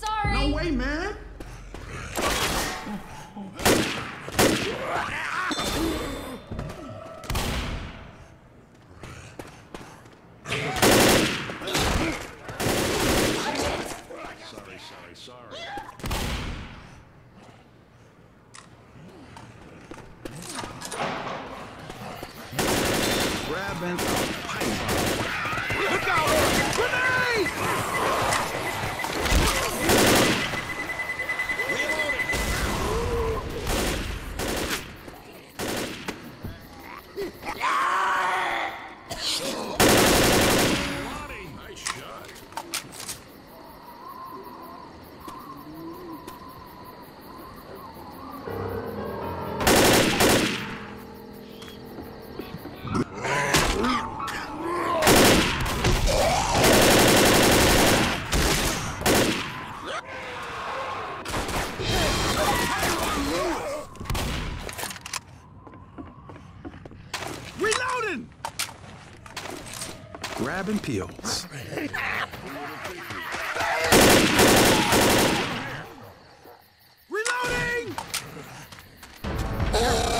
Sorry. No way, man. grabbing a pipe. Look out! Grabbing peels. Reloading! Oh.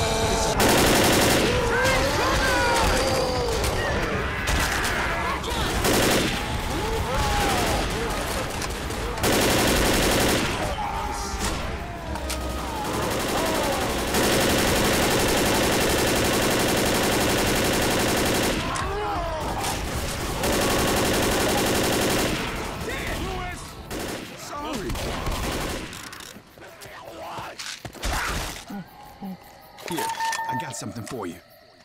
Sorry. Here, I got something for you.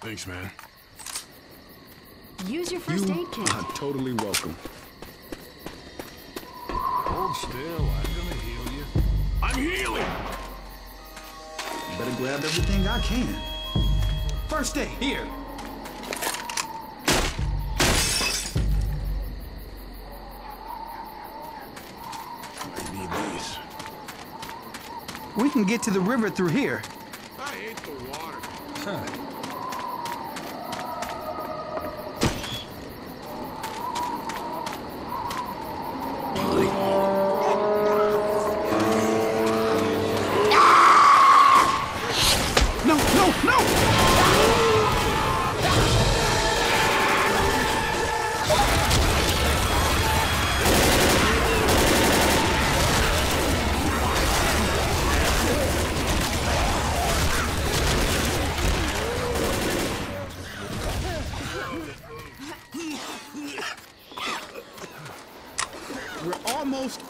Thanks, man. Use your first you aid kit. are totally welcome. Hold still. I'm gonna heal you. I'm healing! You better grab everything I can. First aid, here. I need these. We can get to the river through here. I hate the water. No,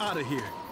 out of here.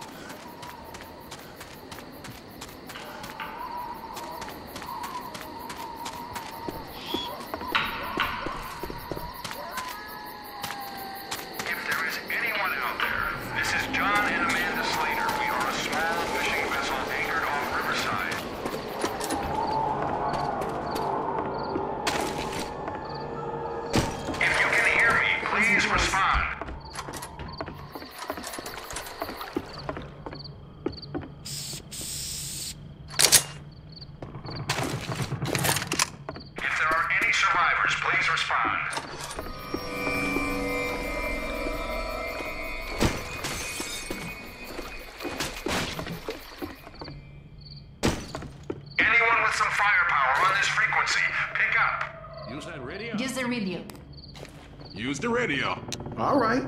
Use the radio. All right.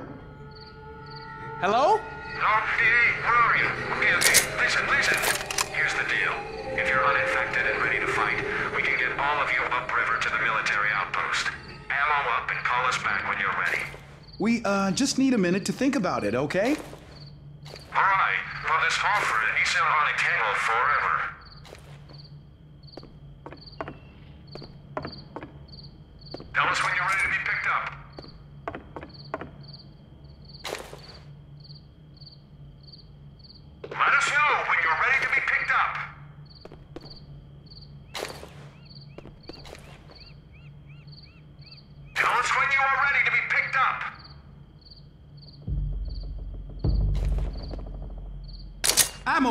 Hello? No, hey, where are you? Okay, okay, listen, listen. Here's the deal. If you're uninfected and ready to fight, we can get all of you upriver to the military outpost. Ammo up and call us back when you're ready. We, uh, just need a minute to think about it, okay? All right. Well, this Halford, he's been on a cable forever. Tell us when you're ready to be picked up. Let us know when you're ready to be picked up. Tell us when you are ready to be picked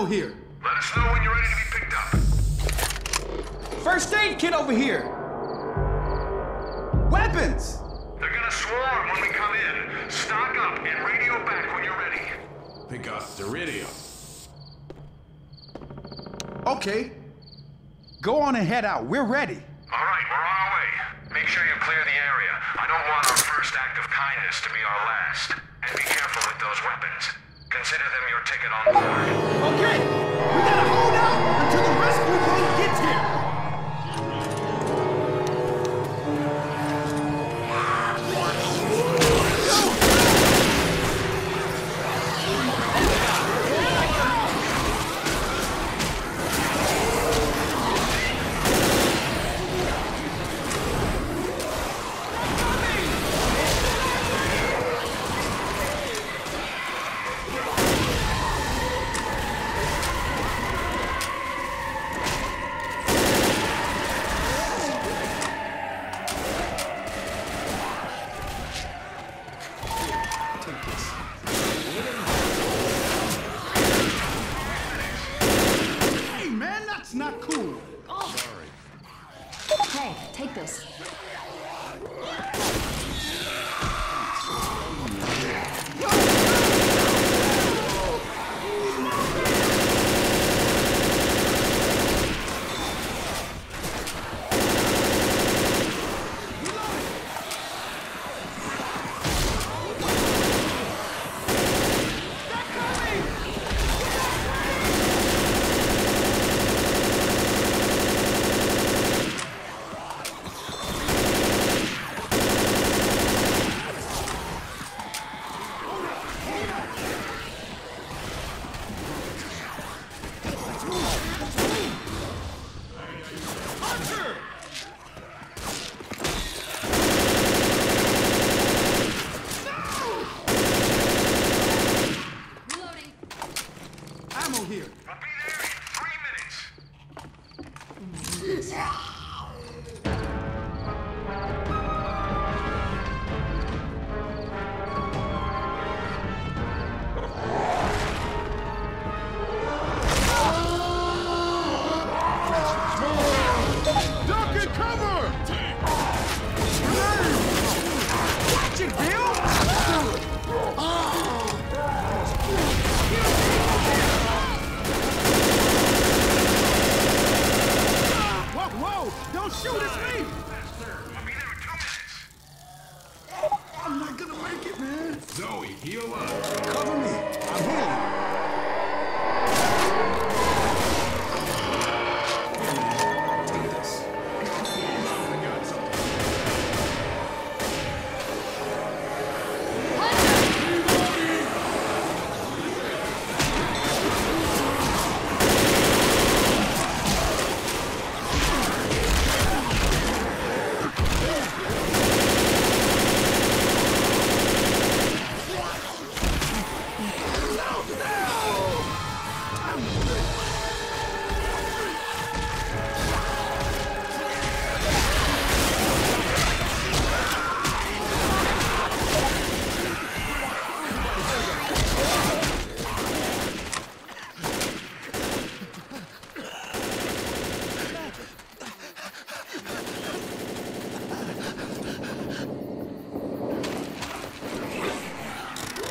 up. Here. Let us know when you're ready to be picked up. First aid kit over here. Weapons. They're gonna swarm when we come in. Stock up and radio back when you're ready. Pick up the radio. Okay. Go on and head out. We're ready. All right, we're on our way. Make sure you clear the area. I don't want our first act of kindness to be our last. And be careful with those weapons. Consider them your ticket on board. Okay. We gotta hold out until the rescue boat gets here. Yes.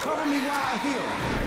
Cover me while I heal.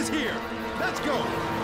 is here. Let's go.